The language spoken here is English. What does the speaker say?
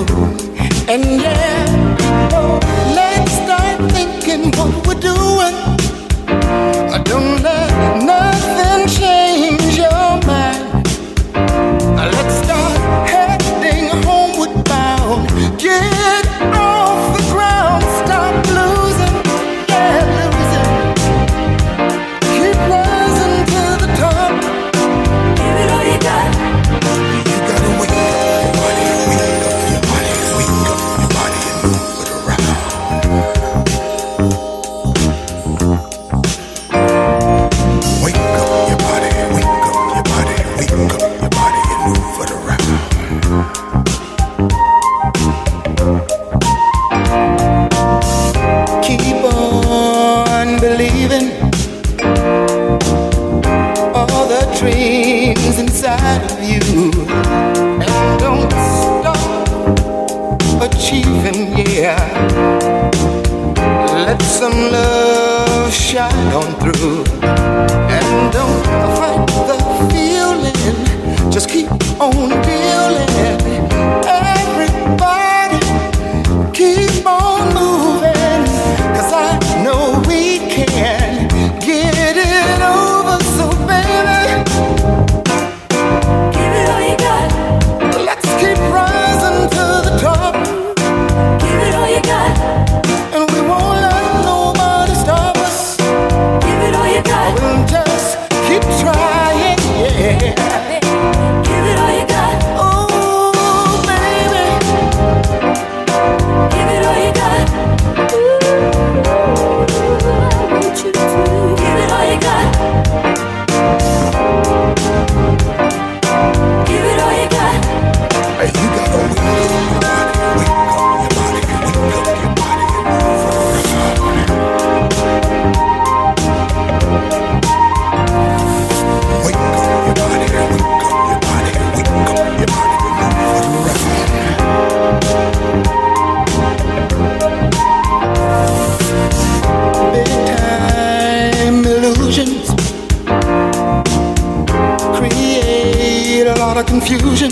And yeah. evening, yeah. Let some love shine on through, and don't fight. yeah. 就是。